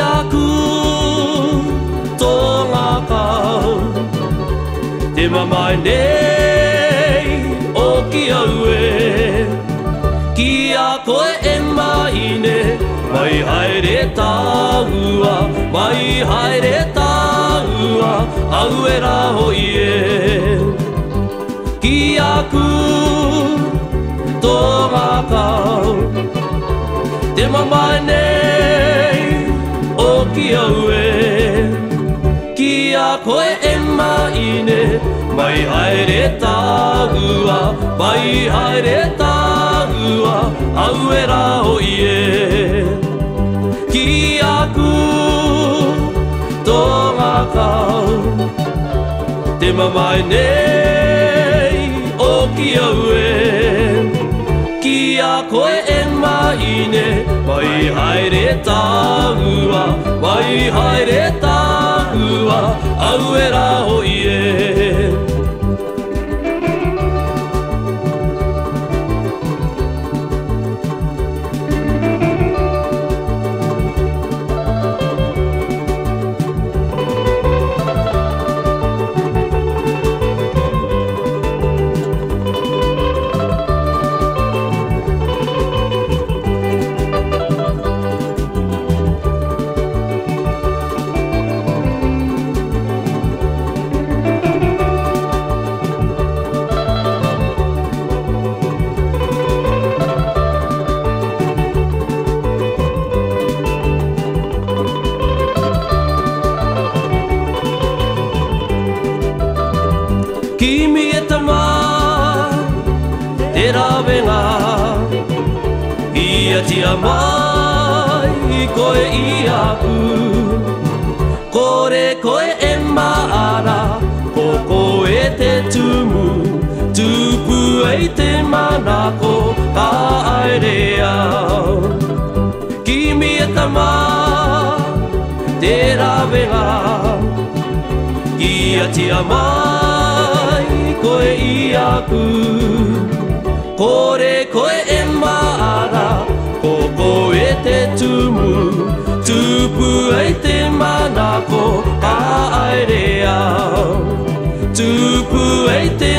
aku tonga kau te mamai nei o ki au e ki a koe e mai ne mai haere tāua mai haere tāua au e rā hoi e ki aku tonga kau te mamai nei ki au e Ki a koe e mai ne Mai haere tā ua Mai haere tā ua Au e rā o i e Ki a ku Tō ngā kau Te mamai nei O ki au e Ki a koe e haere tāua Wai haere tāua Au e rao kimi e tama Te ra venga Ia ti amai i koe i aku Kore koe e maara Ko koe te tumu Tupu ei te manako Ka aerea Kimi e tama Te ra venga Ia ti amai koe i aku Kore koe e maara Ko koe te tumu Tupu ei te manako Ka aerea Tupu ei te